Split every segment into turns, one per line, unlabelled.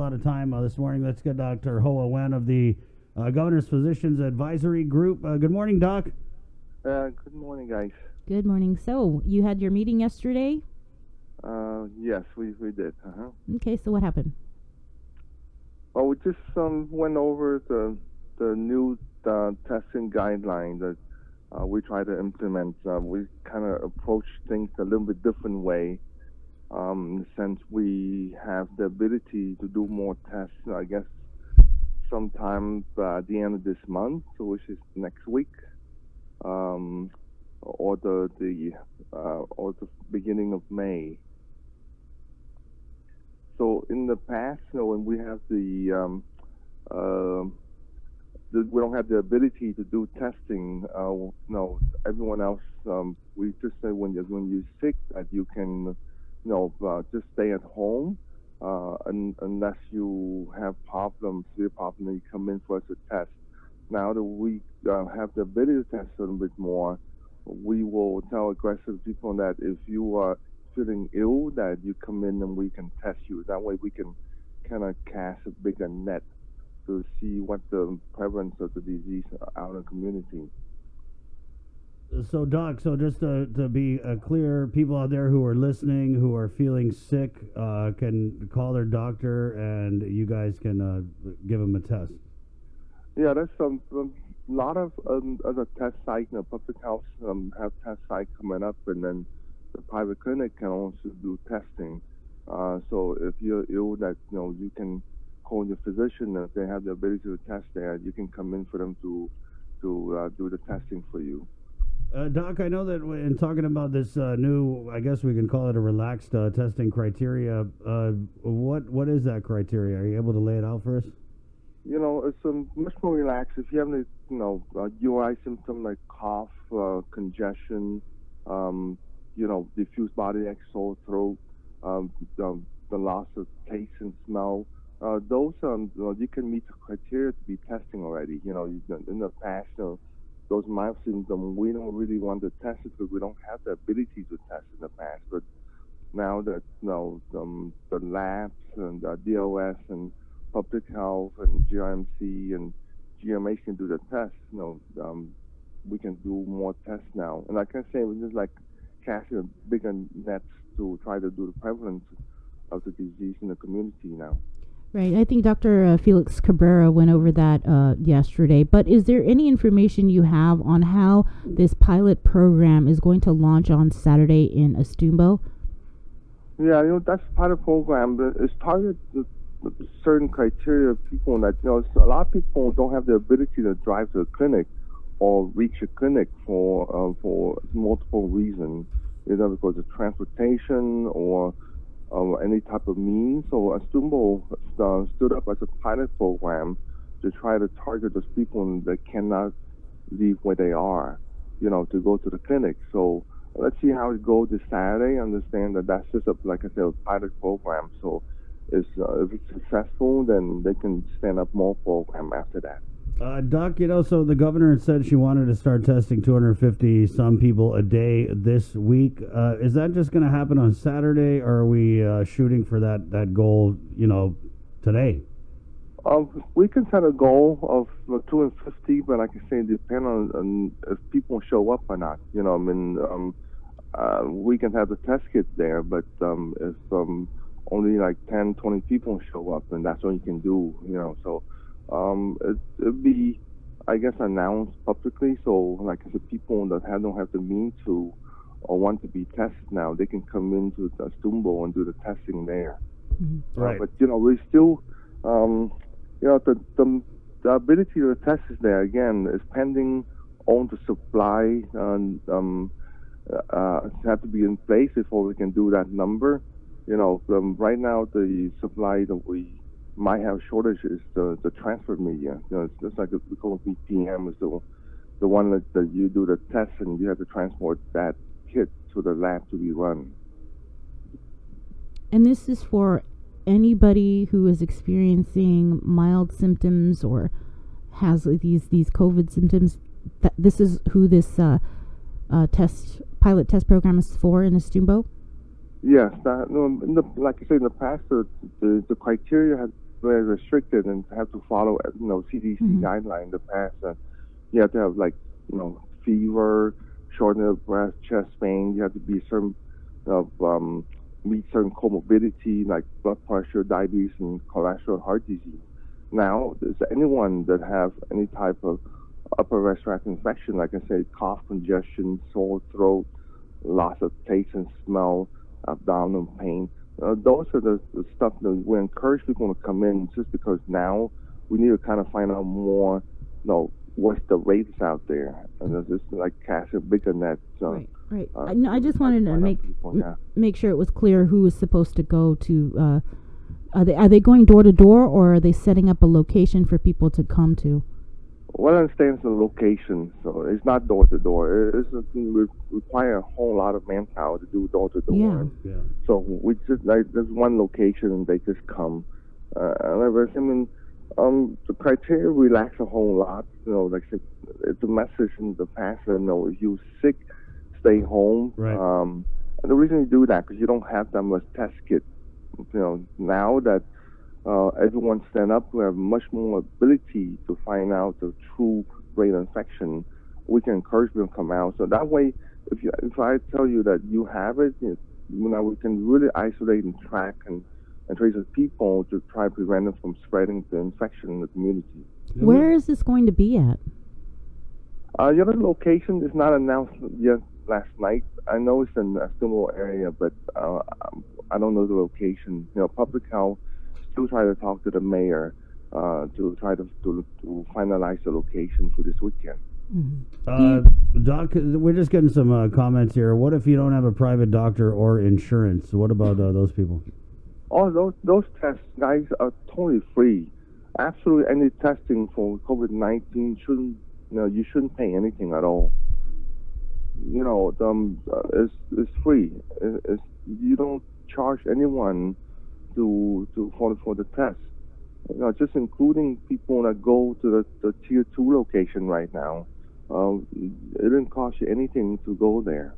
lot of time uh, this morning. Let's get Dr. Hoa Nguyen of the uh, Governor's Physicians Advisory Group. Uh, good morning, Doc.
Uh, good morning, guys.
Good morning. So, you had your meeting yesterday?
Uh, yes, we, we did. Uh-huh.
Okay, so what happened?
Well, we just um, went over the the new uh, testing guideline that uh, we try to implement. Uh, we kind of approach things a little bit different way. Um, since we have the ability to do more tests, I guess sometime at the end of this month, which is next week, um, or the the uh, or the beginning of May. So in the past, you know, when we have the, um, uh, the we don't have the ability to do testing. Uh, you know, everyone else, um, we just say when you when you're sick that you can, you know, uh, just stay at home. Uh, un, unless you have problems, severe problems, then you come in for us to test. Now that we uh, have the ability to test a little bit more, we will tell aggressive people that if you are feeling ill, that you come in and we can test you. That way we can kind of cast a bigger net to see what the prevalence of the disease out in the community.
So, Doc, so just to, to be uh, clear, people out there who are listening, who are feeling sick, uh, can call their doctor and you guys can uh, give them a test.
Yeah, there's some, a lot of um, other test sites, you know, public health um, have test sites coming up, and then the private clinic can also do testing. Uh, so if you're ill, that you know you can call your physician. If they have the ability to test there, you can come in for them to to uh, do the testing for you.
Uh, Doc, I know that in talking about this uh, new, I guess we can call it a relaxed uh, testing criteria. Uh, what what is that criteria? Are you able to lay it out for us?
You know, it's um, much more relaxed. If you have any, you know, URI symptom like cough, congestion, um, you know, diffuse body ache, sore throat, um, the, the, loss of taste and smell. Uh, those um, you can meet the criteria to be testing already. You know, in the past, you know, those mild symptoms, we don't really want to test it because we don't have the ability to test in the past. But now that you know um, the labs and the DLS and public health and GRMC and GMH can do the tests, you know, um, we can do more tests now. And like I say, we're just like casting a bigger nets to try to do the prevalence of the disease in the community now.
Right. I think Dr. Uh, Felix Cabrera went over that uh, yesterday. But is there any information you have on how this pilot program is going to launch on Saturday in Astumbo?
Yeah, you know, that's part of the program. It's targeted to certain criteria of people that, you know, a lot of people don't have the ability to drive to a clinic or reach a clinic for uh, for multiple reasons, either because of transportation or any type of means. So Astumbo uh, stood up as a pilot program to try to target those people that cannot leave where they are, you know, to go to the clinic. So let's see how it goes this Saturday. Understand that that's just a, like I said, a pilot program. So it's, uh, if it's successful, then they can stand up more program after that.
Uh, Doc, you know, so the governor said she wanted to start testing 250 some people a day this week. Uh, is that just going to happen on Saturday, or are we uh, shooting for that, that goal, you know, today?
Um, we can set a goal of 250, but like I say, depend on, on, if people show up or not. You know, I mean, um, uh, we can have the test kit there, but um, if um, only like 10, 20 people show up, then that's all you can do. You know, so um, it, it'd be, I guess, announced publicly. So, like I said, people that have, don't have the means to or want to be tested now, they can come into the Stumbo and do the testing there.
Mm-hmm. Right.
Uh, but you know, we still, um, you know, the, the, the ability to test is there again is pending on the supply and um, uh, have to be in place before we can do that number. You know, um, right now the supply that we might have shortages the the transfer media. You know, it's just like we call it VPM is the the one that, that you do the test and you have to transport that kit to the lab to be run.
And this is for anybody who is experiencing mild symptoms or has these these COVID symptoms. That this is who this uh, uh, test pilot test program is for in Astumbo.
Yes, that, no, the, like I said in the past, the, the, the criteria has very restricted and have to follow you know CDC
Mhm.
guideline in the past. And you have to have like you know fever, shortness of breath, chest pain. You have to be certain of um, meet certain comorbidity like blood pressure, diabetes, and cholesterol, heart disease. Now, does anyone that have any type of upper respiratory infection, like I said, cough, congestion, sore throat, loss of taste and smell, abdominal pain. Uh, those are the, the stuff that we encourage people to come in just because now we need to kind of find out more, you know, what's the rates out there. And it's just like cast a bigger net. So,
Right, right.
uh,
I, no, I just wanted to make
people, yeah.
make sure it was clear who was supposed to go to. Uh, are they are they going door to door or are they setting up a location for people to come to?
Well, I understand it's a location, so it's not door to door. It it's, it require a whole lot of manpower to do door to door.
Yeah.
Yeah.
So we just like there's one location and they just come. Uh, however, I mean, um, the criteria relax a whole lot. You know, like I said, it's a message in the past. You know, if you're sick, stay home.
Right.
Um, and the reason you do that because you don't have that much test kit. You know, now that uh, everyone stand up, we have much more ability to find out the true rate of infection. We can encourage them to come out. So that way, if you if I tell you that you have it, you know, we can really isolate and track and, and trace the people to try to prevent them from spreading the infection in the community.
Where is this going to be at?
Uh, the other location is not announced yet last night. I know it's in a similar area, but uh, I don't know the location. You know, public health still try to talk to the mayor uh, to try to, to to finalize the location for this weekend.
Mhm.
Uh, doc, we're just getting some uh, comments here. What if you don't have a private doctor or insurance? What about uh, those people?
All those those tests, guys, are totally free. Absolutely, any testing for COVID nineteen shouldn't you know you shouldn't pay anything at all. You know, um, uh, it's it's free. It, it's, you don't charge anyone to to for for the test. You know, just including people that go to the, the tier two location right now. Um, it didn't cost you anything to go there.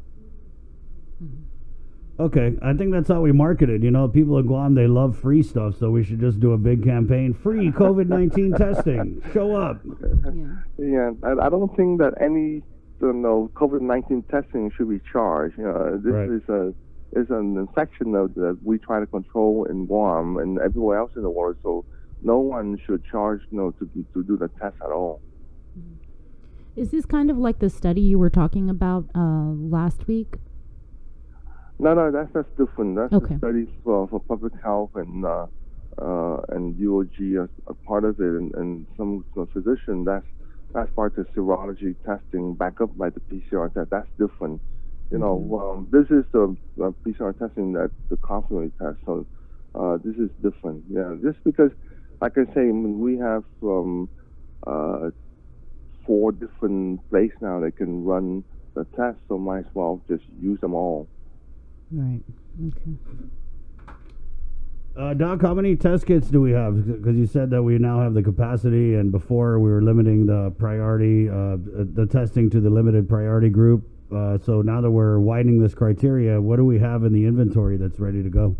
Okay, I think that's how we marketed. You know, people in Guam they love free stuff, so we should just do a big campaign: free COVID nineteen testing. Show up.
Yeah.
Yeah, I, I don't think that any you know COVID nineteen testing should be charged. You know, this
Right.
is a is an infection that, that we try to control in Guam and everywhere else in the world. So no one should charge you know to to do the test at all.
Is this kind of like the study you were talking about uh, last week?
No, no, that's that's different. That's
Okay.
a study for, for public health and uh, uh, and UOG as a part of it, and, and some you know, physician. That's that's part of serology testing, back up by the PCR test. That's different. You know, um, this is the uh, PCR testing that the confidently test. So uh, this is different. Yeah, just because, like I say, we have um, uh, four different places now that can run the test, so might as well just use them all.
Right. Okay.
Uh, Doc, how many test kits do we have? Because you said that we now have the capacity, and before we were limiting the priority, uh, the testing to the limited priority group. Uh, so now that we're widening this criteria, what do we have in the inventory that's ready to go?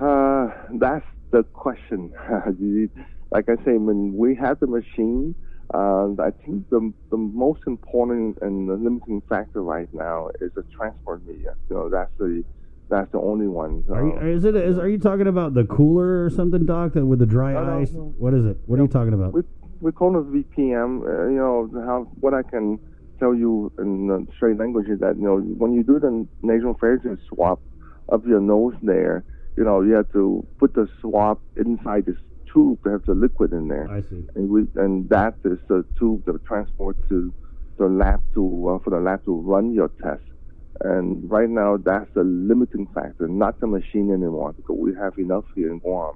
Uh, that's the question. Like I say, when we have the machine, uh, I think the the most important and the limiting factor right now is the transport media. You know, that's the that's the only one.
Are you, is it? Is, are you talking about the cooler or something, Doc? That with the dry
No, no,
ice?
no.
What is it? What are you talking about?
we we call it VPM. Uh, you know how what I can tell you in straight language is that you know when you do the nasal pharyngeal swab of your nose there, you know you have to put the swab inside this tube to have the liquid in there.
I see.
and we and that is the tube that transport to the lab to uh, for the lab to run your test. And right now, that's the limiting factor, not the machine anymore, because we have enough here in Guam.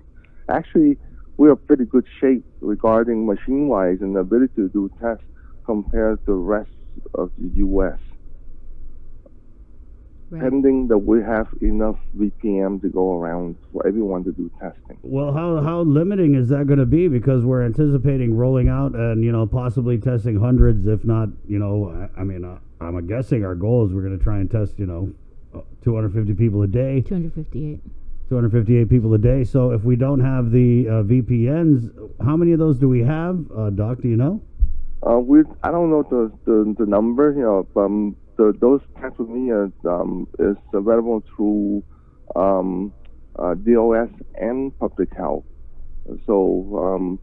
Actually, we are pretty good shape regarding machine-wise and the ability to do tests compared to the rest of the U.S.
Right.
Pending that we have enough VPM to go around for everyone to do testing.
Well, how how limiting is that going to be? Because we're anticipating rolling out and you know possibly testing hundreds, if not you know, I, I mean, uh, I'm guessing our goal is we're going to try and test you know, uh, 250 people a day.
258.
258 people a day. So if we don't have the uh, VPMs, how many of those do we have, uh, Doc? Do you know?
Uh, we I don't know the the, the number. You know, um, the those Pennsylvania um, is available through um, uh, DLS and public health. So um,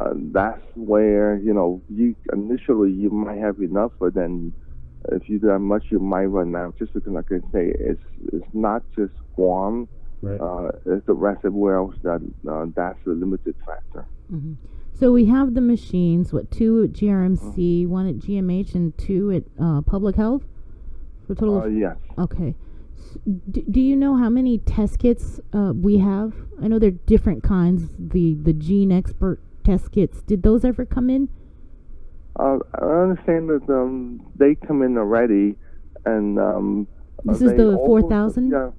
uh, that's where you know you initially you might have enough, but then if you do that much, you might run out. Just because, like I say, it's it's not just Guam.
Right.
Uh, it's the rest everywhere else that uh, that's a limited factor.
hmm So we have the machines. What two at GRMC, one at GMH, and two at uh, Public Health. For total
Uh,
of
yes.
okay. S- Do, do you know how many test kits uh, we have? I know they're different kinds. The the GeneXpert test kits. Did those ever come in?
Uh, I understand that um, they come in already, and um,
This is the 4,000?
Yeah,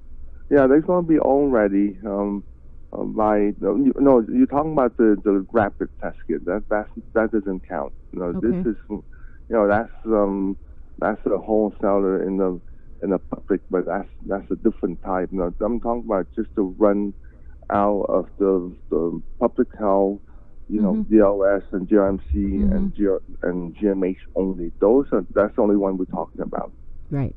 yeah, they're going to be all ready um, uh, by no, you, no. You're talking about the, the rapid test kit. That that that doesn't count. No,
Okay.
this is you know that's um, that's a wholesaler in the in the public, but that's that's a different type. No, I'm talking about just to run out of the the public health you know,
Mhm.
DLS and GRMC
Mm-hmm.
and G- and GMH only. Those are that's the only one we're talking about.
Right.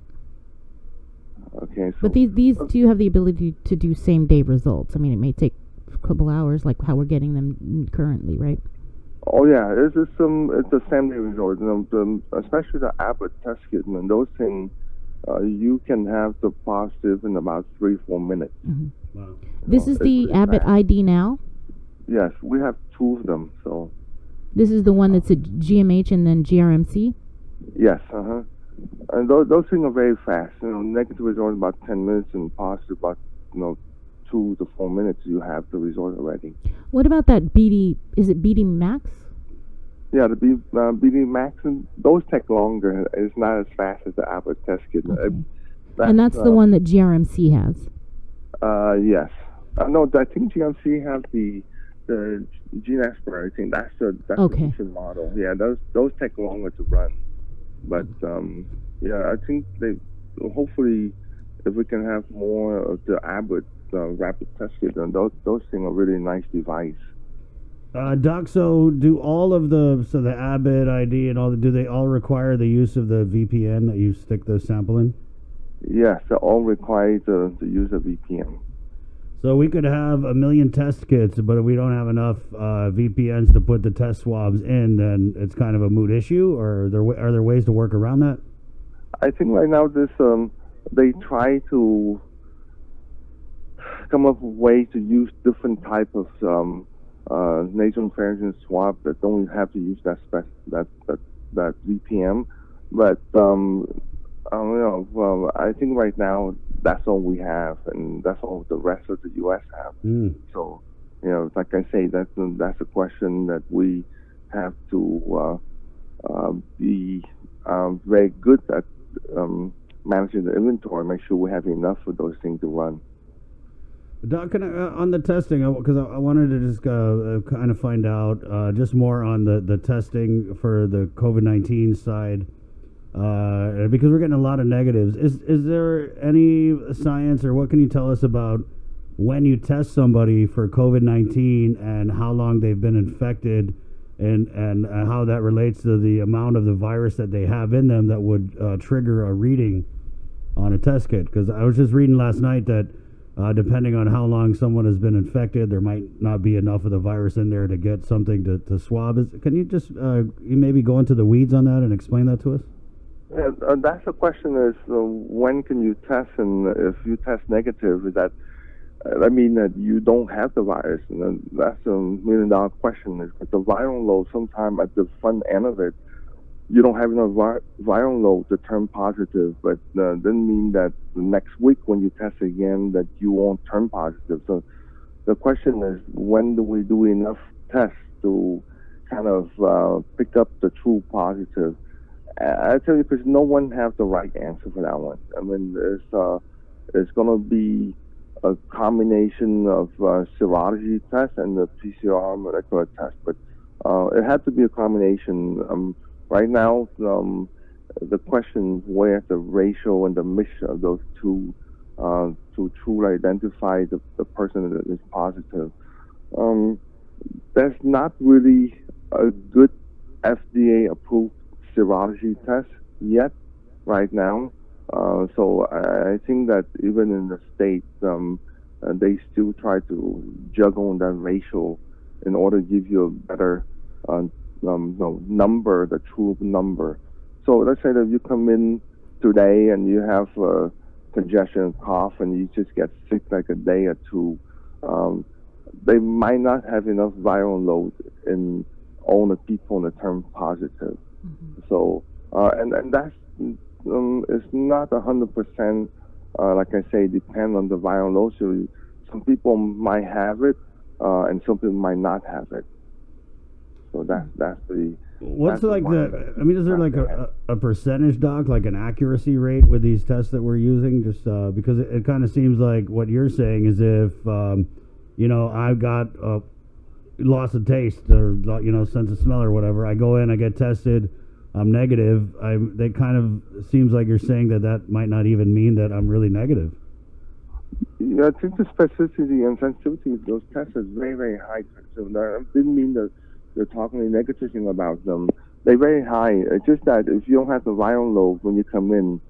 Okay, so
But these these do have the ability to do same day results. I mean, it may take a couple hours, like how we're getting them currently, right?
oh yeah, it's just some it's a same day result. You know, the, especially the Abbott test kit and those things, uh, you can have the positive in about three four minutes.
Wow.
This
Oh,
is the Abbott
fast.
ID now.
Yes, we have two of them. So
This is the one that's at GMH and then GRMC.
yes, uh huh. And those those things are very fast. You know, negative result in about ten minutes and positive about you know two to four minutes. You have the result already.
What about that BD? Is it BD Max?
Yeah, the B, uh, BD Max, and those take longer. It's not as fast as the Abbott test kit. Uh,
Okay. and that's the
uh,
one that GRMC has.
Uh, yes. Uh, no, I think GMC have the the GeneXpert. I think that's the that's
Okay.
the model. Yeah, those those take longer to run, but um, yeah, I think they hopefully if we can have more of the Abbott uh, rapid test kit, then those those things are really nice device.
Uh, Doc, so do all of the so the Abbott ID and all the do they all require the use of the VPM that you stick the sample in?
Yes, they all require the, the use of VPM.
So we could have a million test kits, but if we don't have enough uh, VPMs to put the test swabs in, then it's kind of a moot issue. Or are there are there ways to work around that?
I think right now this um they try to come up with ways to use different type of um uh nasopharyngeal swab that don't have to use that spec that that that VPM. But um I don't know, well I think right now that's all we have and that's all the rest of the US have.
Mm.
So, you know, like I say, that's that's a question that we have to uh, uh, be um, very good at um, managing the inventory. Make sure we have enough of those things to run.
Doc, can I, uh, on the testing, because I, I wanted to just uh, uh, kind of find out uh, just more on the, the testing for the COVID 19 side. Uh, because we're getting a lot of negatives. Is is there any science or what can you tell us about when you test somebody for COVID nineteen and how long they've been infected, and and uh, how that relates to the amount of the virus that they have in them that would uh, trigger a reading on a test kit? Because I was just reading last night that uh, depending on how long someone has been infected, there might not be enough of the virus in there to get something to, to swab. Is, can you just uh, you maybe go into the weeds on that and explain that to us?
Yeah, uh, that's the question: is uh, when can you test, and if you test negative, is that uh, that mean that you don't have the virus? And that's a million dollar question. Is because the viral load, sometime at the front end of it, you don't have enough vi- viral load to turn positive, but uh, doesn't mean that the next week when you test again that you won't turn positive. So the question is, when do we do enough tests to kind of uh, pick up the true positive? I tell you, because no one has the right answer for that one. I mean, it's uh, it's going to be a combination of uh, serology test and the PCR molecular test, but uh, it had to be a combination. Um, right now, um, the question where the ratio and the mix of those two uh, to truly identify the, the person that is positive. Um, there's not really a good FDA approved serology test yet, right now. Uh, so I think that even in the states, um, uh, they still try to juggle that ratio in order to give you a better uh, um, no, number, the true number. So let's say that you come in today and you have uh, congestion, cough, and you just get sick like a day or two. Um, they might not have enough viral load in all the people in the term positive. Mm-hmm. So, uh, and, and that's um, it's not a hundred percent. Uh, like I say, depend on the viral load. So some people might have it, uh, and some people might not have it. So that's that's the.
What's like the? I mean, is there like a, a, percentage, doc, like an accuracy rate with these tests that we're using? Just uh, because it, it kind of seems like what you're saying is if, um, you know, I've got a loss of taste or you know sense of smell or whatever, I go in, I get tested I'm negative, I'm, that kind of seems like you're saying that that might not even mean that I'm really negative.
Yeah, I think the specificity and sensitivity of those tests is very, very high. So I didn't mean that you're talking negative thing about them. They're very high. It's just that if you don't have the viral load when you come in,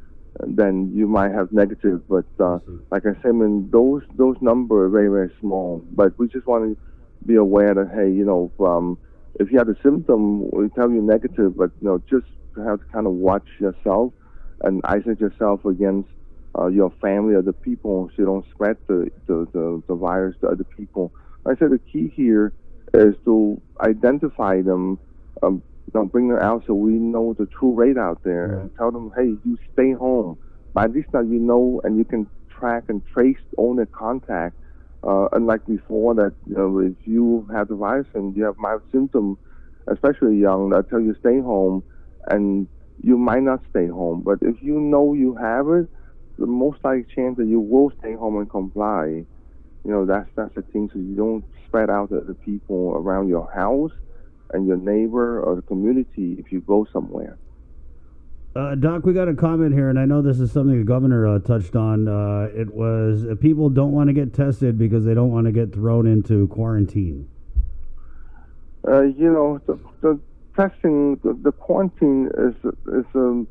then you might have negative. But uh, like I said, I mean, those those numbers are very, very small. But we just want to be aware that hey, you know, um, if you have a symptom, we tell you negative, but you know, just have to kind of watch yourself and isolate yourself against uh, your family or the people so you don't spread the, the, the, the virus to other people. I said the key here is to identify them, um, you know, bring them out so we know the true rate out there right. and tell them, hey, you stay home. By this time, you know, and you can track and trace all their contact uh, unlike before, that you know, if you have the virus and you have mild symptoms, especially young, they tell you stay home, and you might not stay home. But if you know you have it, the most likely chance that you will stay home and comply. You know, that's that's the thing. So you don't spread out the, the people around your house and your neighbor or the community if you go somewhere.
Uh, Doc, we got a comment here, and I know this is something the governor uh, touched on. Uh, it was uh, people don't want to get tested because they don't want to get thrown into quarantine.
Uh, you know, the, the testing, the, the, quarantine is is a um,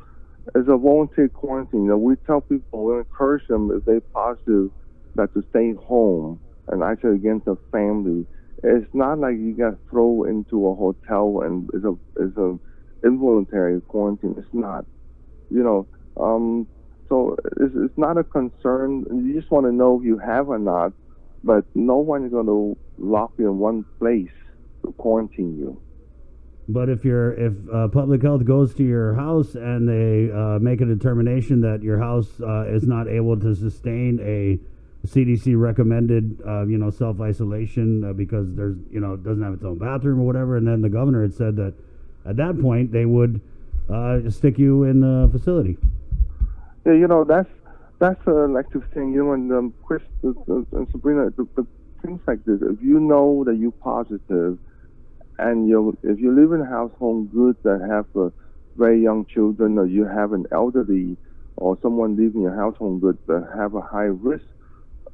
is a voluntary quarantine. You know, we tell people, we encourage them if they're positive, that to stay home and isolate against the family. It's not like you got thrown into a hotel and it's a it's a involuntary quarantine. It's not you know, um, so it's, it's not a concern. You just want to know if you have or not, but no one is going to lock you in one place to quarantine you.
But if you're if uh, public health goes to your house and they uh, make a determination that your house uh, is not able to sustain a CDC recommended uh, you know self isolation uh, because there's you know it doesn't have its own bathroom or whatever, and then the governor had said that at that point they would uh, stick you in the facility.
Yeah, you know that's that's an elective thing. You know, and um, Chris and Sabrina, the, the things like this. If you know that you're positive, and you if you live in a household good that have uh, very young children, or you have an elderly, or someone living in a household good that have a high risk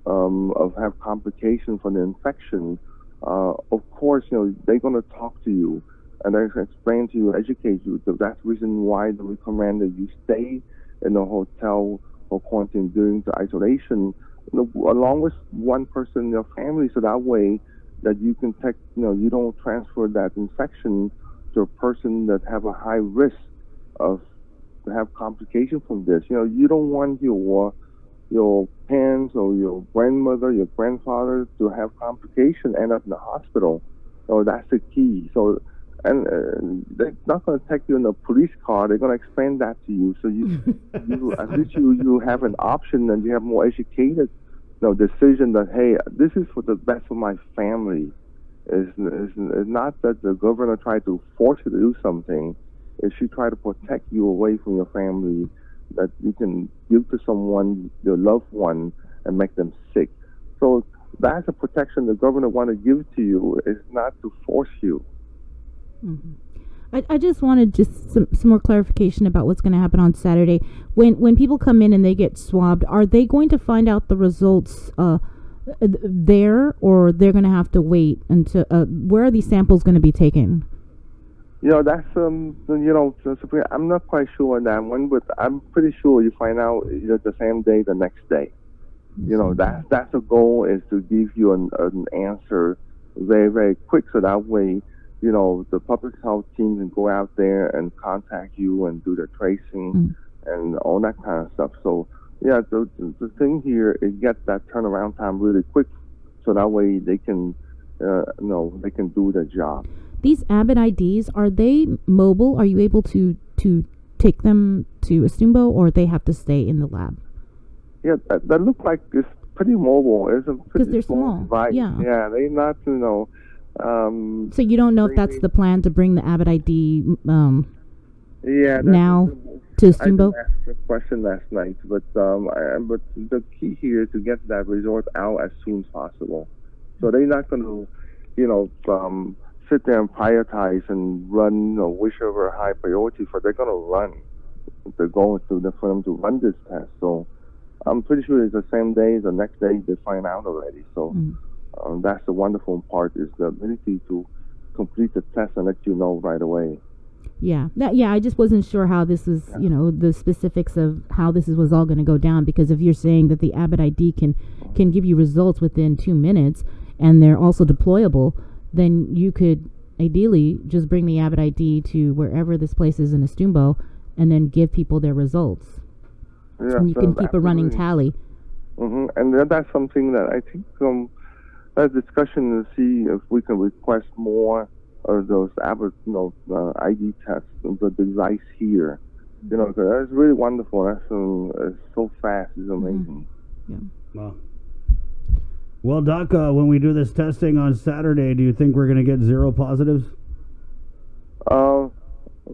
um, of have complications from the infection, uh, of course, you know they're going to talk to you and I explain to you, educate you. So that's the reason why we recommend that you stay in a hotel or quarantine during the isolation, you know, along with one person in your family, so that way that you can take, you know, you don't transfer that infection to a person that have a high risk of have complications from this. You know, you don't want your your parents or your grandmother, your grandfather to have complications, end up in the hospital. So that's the key. So and uh, they're not going to take you in a police car. They're going to explain that to you, so you, you at least you you have an option and you have more educated, you know, decision that hey, this is for the best of my family. It's, it's, it's not that the governor tried to force you to do something. It should try to protect you away from your family that you can give to someone, your loved one, and make them sick. So that's a protection the governor want to give to you. Is not to force you.
Mm-hmm. I, I just wanted just some, some more clarification about what's going to happen on Saturday. When when people come in and they get swabbed, are they going to find out the results uh, there, or they're going to have to wait until? Uh, where are these samples going to be taken?
You know, that's um, you know, I'm not quite sure on that one, but I'm pretty sure you find out either the same day, the next day. You know, that that's the goal is to give you an, an answer very very quick, so that way you know, the public health team can go out there and contact you and do the tracing mm. and all that kind of stuff. So, yeah, the, the thing here is get that turnaround time really quick so that way they can, uh, you know, they can do their job.
These Abbott IDs, are they mobile? Are you able to, to take them to Astumbo or they have to stay in the lab?
Yeah, that, that looks like it's pretty mobile. It's a pretty
they're small, small.
device.
Yeah.
yeah, they not, you know, um,
so you don't know if that's the plan to bring the Abbott ID um,
yeah,
now to Astumbo?
I asked a question last night, but um, I, but the key here is to get that resort out as soon as possible. So they're not going to, you know, um, sit there and prioritize and run you know, whichever high priority for. They're going to run. They're going to for them to run this test. So I'm pretty sure it's the same day, the next day they find out already. So. Mm. Um, that's the wonderful part is the ability to complete the test and let you know right away.
Yeah, that yeah. I just wasn't sure how this was, yeah. you know, the specifics of how this is, was all going to go down. Because if you're saying that the Abbott ID can can give you results within two minutes and they're also deployable, then you could ideally just bring the Abbott ID to wherever this place is in Astumbo and then give people their results.
Yeah,
and you
so
can keep a running tally.
Mm-hmm. And that's something that I think um, a discussion to see if we can request more of those Abbott, you know, uh, ID tests, the device here. You know, cause that's really wonderful. That's um, it's so fast. It's mm-hmm. amazing.
Mm-hmm. Yeah.
Wow. Well, Doc, uh, when we do this testing on Saturday, do you think we're going to get zero positives?
Uh,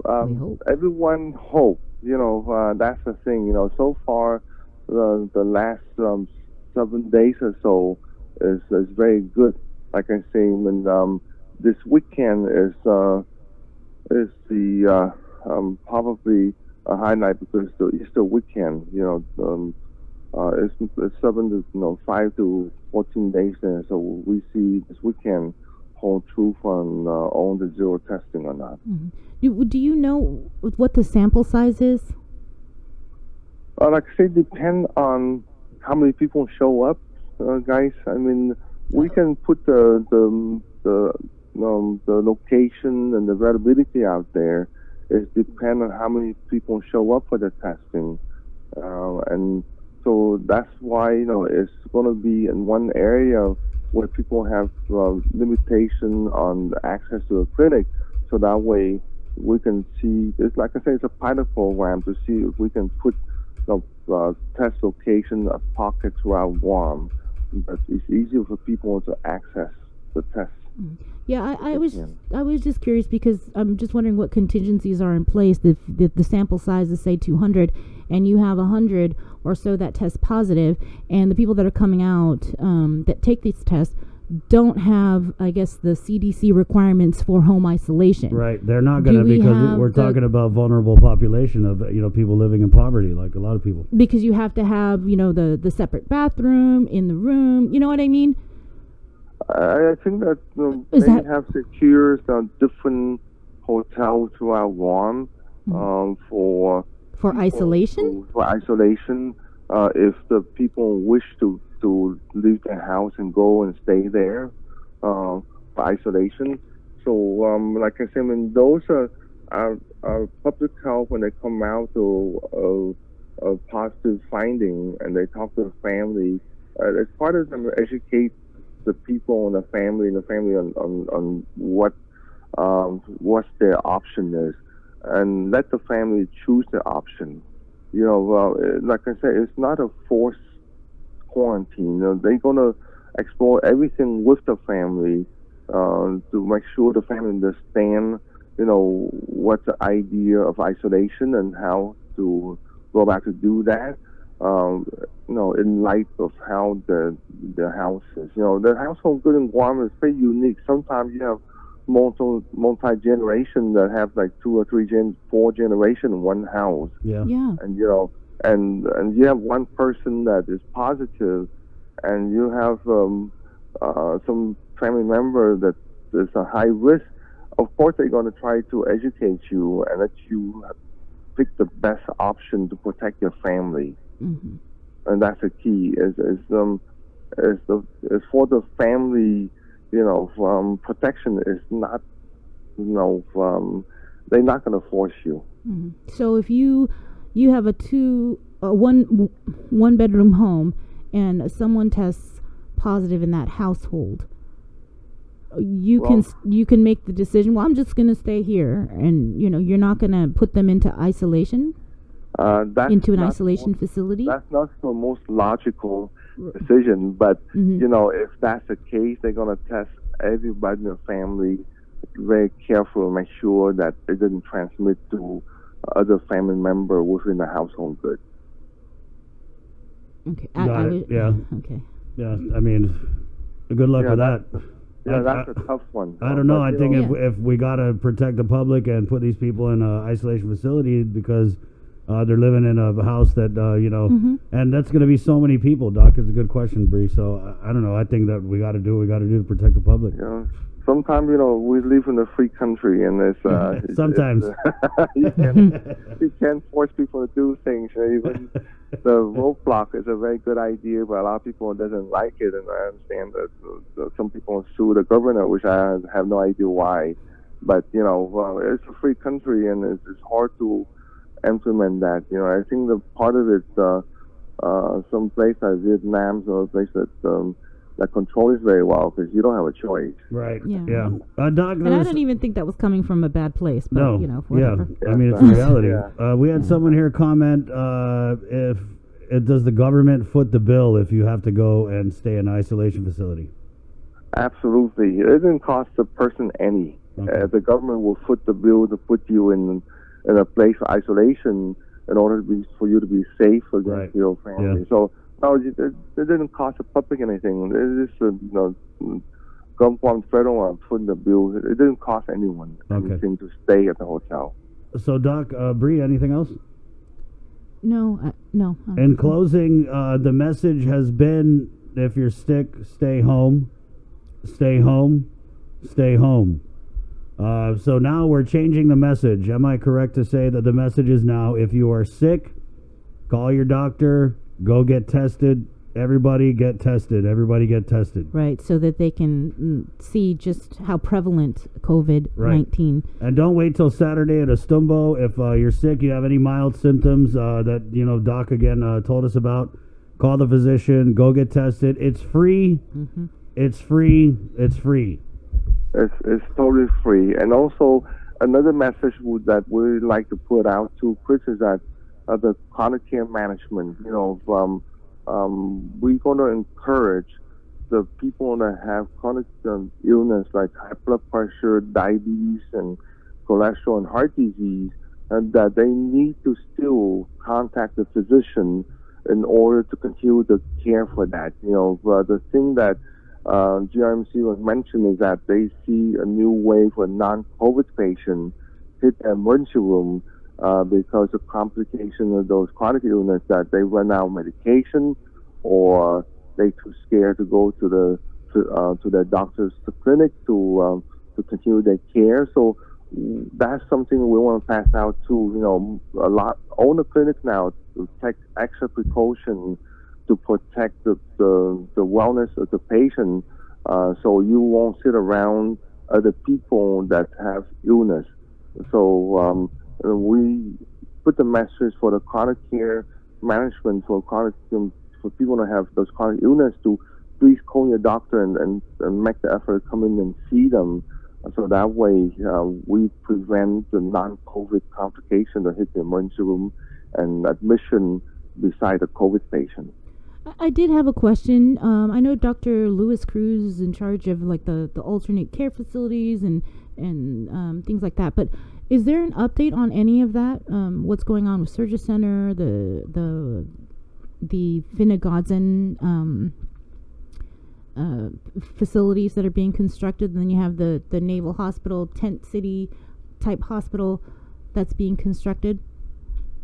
um, hope. everyone hope. You know, uh, that's the thing. You know, so far, the the last um, seven days or so, is is very good. Like I say, when um, this weekend is uh, is the uh, um, probably a highlight because the Easter weekend, you know, um, uh, it's, it's seven to you know five to fourteen days there. So we see this weekend hold true on uh, on the zero testing or not.
Mm-hmm. Do, do you know what the sample size is?
Uh, like I say, depend on how many people show up uh, guys. I mean, we can put the the the um, the location and the availability out there. It depends on how many people show up for the testing, uh, and so that's why you know it's going to be in one area where people have uh, limitation on access to a clinic. So that way we can see. It's like I say, it's a pilot program to see if we can put the uh, test location, a pockets Guam but it's easier for people to access the test.
Mm. Yeah, I, I was I was just curious because I'm just wondering what contingencies are in place if, if the sample size is say 200 and you have 100 or so that test positive and the people that are coming out um, that take these tests don't have, I guess, the CDC requirements for home isolation.
Right. They're not going to because we're talking about vulnerable population of you know people living in poverty, like a lot of people.
Because you have to have you know the the separate bathroom in the room. You know what I mean?
I, I think that um, they that have secured uh, different hotels throughout Guam mm-hmm. um, for
for isolation.
For, for isolation, uh, if the people wish to to leave their house and go and stay there uh, for isolation. So, um, like I said, I mean, those are, are, are public health when they come out to a, a positive finding and they talk to the family. Uh, it's part of them educate the people and the family and the family on, on, on what um, what their option is and let the family choose their option. You know, well, like I said, it's not a forced quarantine. You know, they're going to explore everything with the family uh, to make sure the family understand, you know, what the idea of isolation and how to go about to do that. Um, you know, in light of how the the house is. You know, the household good Guam is pretty unique. Sometimes you have multi multi generation that have like two or three gen, four generation in one house,
Yeah.
Yeah.
and you know, and and you have one person that is positive, and you have um, uh, some family member that is a high risk. Of course, they're going to try to educate you and let you pick the best option to protect your family
hmm
and that's the key is is um is the is for the family you know um protection is not you know um they're not going to force you
hmm So if you you have a two uh, one one bedroom home and someone tests positive in that household, you can
Well-
s- you can make the decision. Well, I'm just going to stay here, and you know you're not going to put them into isolation,
uh
into an isolation
most-
facility.
that's not the most logical decision but
Mhm.
you know if that's the case they're going to test everybody in the family very careful make sure that it doesn't transmit to other family member within the household good
Okay. I,
Got
I
it,
would-
yeah.
Okay.
Yeah. I mean, good luck
Yeah,
with
that-
that.
yeah
I-
that's
I-
a tough one
I don't know.
But,
I think
know,
if if we gotta protect the public and put these people in a isolation facility because uh, they're living in a house that uh, you know,
Mhm.
and that's gonna be so many people. Doc, it's a good question, Bree. So I, I don't know. I think that we got to do what we got to do to protect the public.
You know, sometimes you know we live in a free country, and it's uh,
Sometimes.
it's, you can you can't force people to do things. Even the roadblock is a very good idea, but a lot of people doesn't like it, and I understand that uh, some people sue the governor, which I have no idea why. But you know, well, it's a free country, and it's, it's hard to implement that. You know, I think the part of it, uh, uh, some place like Vietnam, or place that um, that control it very well because you don't have a choice.
Right.
Yeah.
Yeah. Uh, Doc,
And I
there's-
don't even think that was coming from a bad place, but
no.
you know, whatever.
Yeah. I mean, it's reality.
Yeah.
Uh, we had someone here comment uh, if it does the government foot the bill if you have to go and stay in an isolation facility.
Absolutely, it doesn't cost the person any.
Okay.
Uh, the government will foot the bill to put you in in a place of isolation in order to be, for you to be safe against
Right.
your family.
Yeah.
So no, it, it, it didn't cost the public anything. It is uh, you know, government federal uh, footing the bill. It didn't cost anyone
Okay.
anything to stay at the hotel.
So, Doc, uh, Bree, anything else?
No, I, no.
In closing, uh, the message has been if you're sick, stay home, stay home, stay home. Uh, so now we're changing the message. Am I correct to say that the message is now if you are sick, call your doctor, go get tested. Everybody get tested. Everybody get tested.
Right, so that they can mm, see just how prevalent COVID nineteen.
And don't wait till Saturday at a Stumbo. If uh, you're sick, you have any mild symptoms uh, that you know Doc again uh, told us about, call the physician. Go get tested. It's free.
Mm-hmm.
It's free. It's free.
It's, it's totally free. And also, another message that we like to put out to is that uh, the chronic care management, you know, um, um, we're going to encourage the people that have chronic um, illness like high blood pressure, diabetes, and cholesterol and heart disease, and that they need to still contact the physician in order to continue the care for that. You know, uh, the thing that uh, GRMC was mentioned is that they see a new wave of non-COVID patients hit the emergency room uh, because of complication of those chronic illness that they run out of medication or they too scared to go to the to, uh, to their doctor's clinic to um, to continue their care. So mm, that's something we want to pass out to you know a lot own the clinic now to take extra precaution to protect the, the, the wellness of the patient uh, so you won't sit around other people that have illness. So um, we put the message for the chronic care management for chronic um, for people that have those chronic illness to please call your doctor and, and, and make the effort to come in and see them. So that way uh, we prevent the non-COVID complication that hit the emergency room and admission beside a COVID patient.
I- did have a question. Um, I know Dr. Lewis Cruz is in charge of like the, the alternate care facilities and and um, things like that. But is there an update on any of that? Um, what's going on with Surgery Center, the the the Finnegodson um, uh, facilities that are being constructed. And then you have the the naval hospital, tent city type hospital that's being constructed.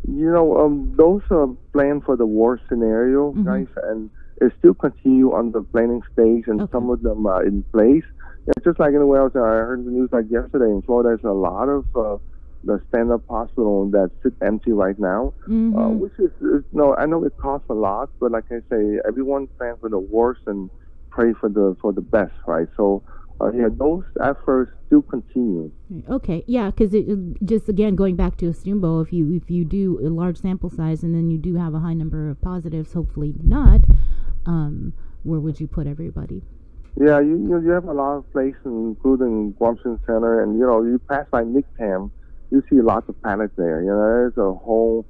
You know, um, those are planned for the worst scenario,
Mhm.
guys, and it still continue on the planning stage, and
Okay.
some of them are in place. Yeah, just like anywhere else, I heard the news like yesterday in Florida. There's a lot of uh, the stand-up hospital that sit empty right now, uh,
Mhm.
which is, is no, I know it costs a lot, but like I say, everyone plans for the worst and pray for the for the best, right? So, uh, yeah, those efforts still continue.
Okay, yeah, because just again going back to Astumbo, if you if you do a large sample size and then you do have a high number of positives, hopefully not, um, where would you put everybody?
Yeah, you you, you have a lot of places, including Guamson Center, and you know you pass by Nicktam, you see lots of pallets there. You know, there's a whole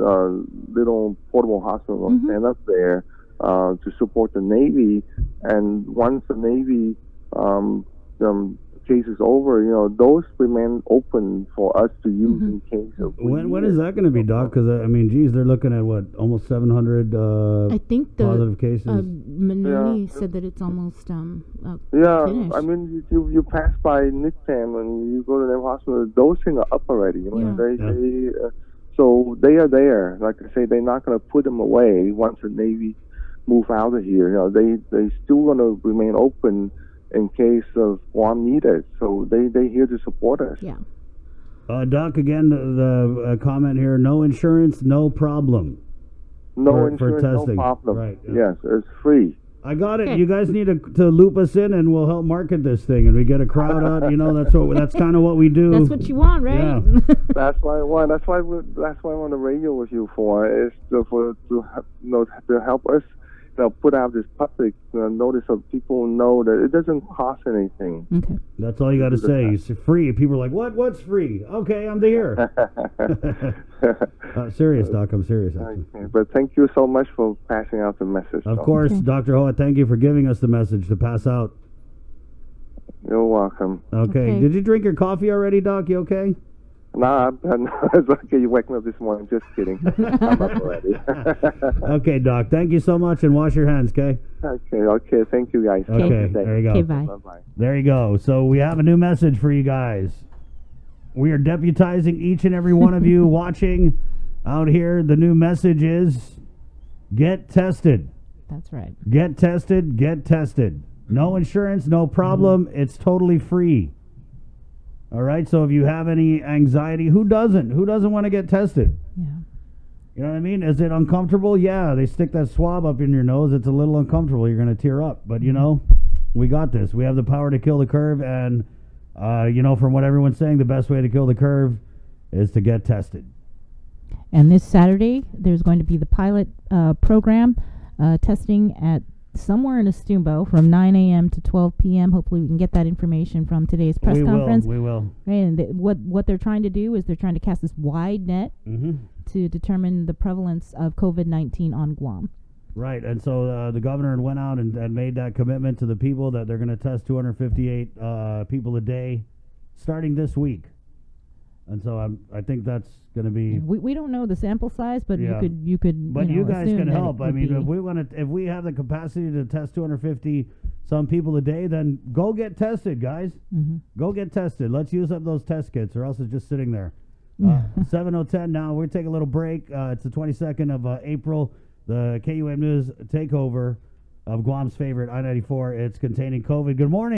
uh, little portable hospital
Mhm.
stand up there uh, to support the Navy, and once the Navy um, um, case is over, you know those remain open for us to use
Mhm.
in case of.
When when
need
is
it.
that going to be, Doc? Because I mean, geez, they're looking at what almost 700 uh,
I think the
positive cases.
uh, Manoni
Yeah.
said that it's almost um. Uh,
Yeah,
finished.
I mean, you, you you pass by Nicktam and you go to the hospital. Those things are up already. You know,
Yeah.
they,
Yeah.
they uh, so they are there. Like I say, they're not going to put them away once the Navy move out of here. You know, they they still going to remain open in case of Guam needed. So they they here to support us.
yeah.
uh, Doc, again, the, the uh, comment here: no insurance, no problem.
No
For- for
insurance,
testing.
no problem.
Right, yeah.
Yes, it's free.
I got it. You guys need to, to loop us in, and we'll help market this thing, and we get a crowd out. You know, that's what that's kind of what we do.
That's what you want, right?
Yeah.
That's why why that's why we, that's why I'm on the radio with you for is to, for to help- you know to help us you know put out this public you know, notice so people know that it doesn't cost anything.
okay.
That's all you got to say. It's free. People are like, "What? What's free?" Okay, I'm here. uh, serious, Doc. I'm serious. actually.
Okay, but thank you so much for passing out the message.
Of
though.
course,
Okay.
Dr. Hoa, thank you for giving us the message to pass out.
You're welcome.
Okay.
Okay.
Did you drink your coffee already, Doc? You okay?
Nah, I'm done. it's okay. You waking up this morning. Just kidding. I'm up already.
Okay, Doc. Thank you so much, and wash your hands, okay?
okay, okay. Thank you guys. Have a
Okay, there you go.
Okay, bye.
Bye-bye.
There you go. So we have a new message for you guys. We are deputizing each and every one of you watching out here. The new message is get tested.
That's right.
Get tested. Get tested. No insurance, no problem. Mm-hmm. It's totally free. All right. So if you have any anxiety, who doesn't? Who doesn't want to get tested?
Yeah.
You know what I mean? Is it uncomfortable? Yeah, they stick that swab up in your nose. It's a little uncomfortable. You're going to tear up. But, you know, we got this. We have the power to kill the curve. And, uh, you know, from what everyone's saying, the best way to kill the curve is to get tested.
And this Saturday, there's going to be the pilot uh, program uh, testing at somewhere in Astumbo from 9 a.m. to 12 p.m. Hopefully, we can get that information from today's press
we
conference.
will. We will.
Right, and th- what what they're trying to do is they're trying to cast this wide net
hmm
to determine the prevalence of COVID-19 on Guam.
Right. And so uh, the governor went out and, and made that commitment to the people that they're going to test 258 uh, people a day starting this week. And so I'm, I think that's going to be.
We, we don't know the sample size, but
Yeah.
you could you could
But
you,
you, guys can help. I mean, if we want to, if we have the capacity to test 250 some people a day, then go get tested, guys.
Mhm.
Go get tested. Let's use up those test kits, or else it's just sitting there. Uh, 7010 now. We're take a little break. Uh, it's the 22nd of uh, April. The KUAM News takeover of Guam's favorite I 94. It's containing COVID. Good morning.